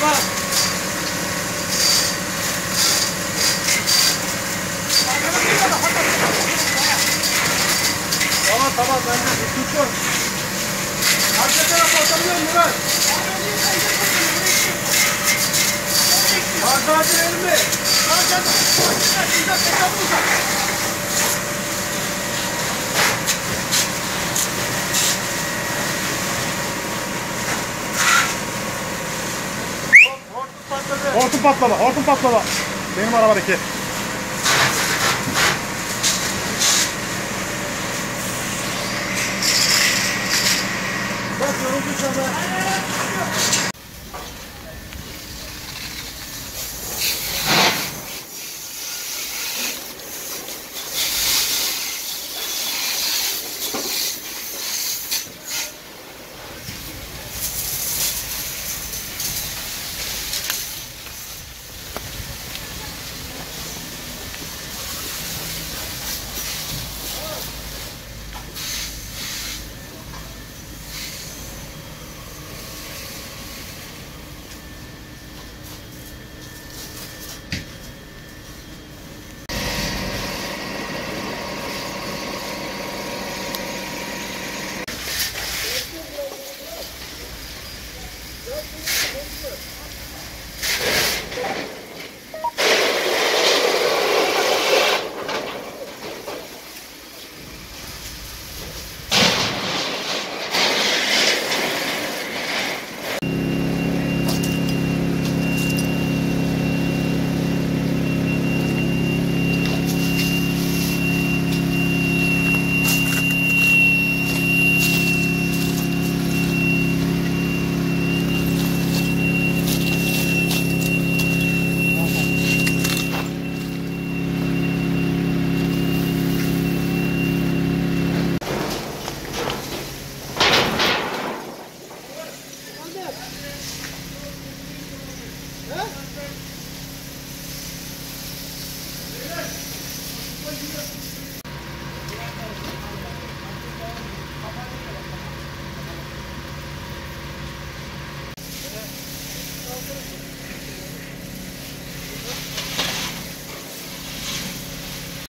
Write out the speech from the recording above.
Baba. Tamam tamam ben de tuttum. Arka tarafa atamıyor mu ben? Arkadaşlar elimi. Arkadaşlar. Arkadaşlar. Hortum patladı. Hortum patlama. Benim arabadaki. Bak yoruldu sana. 응?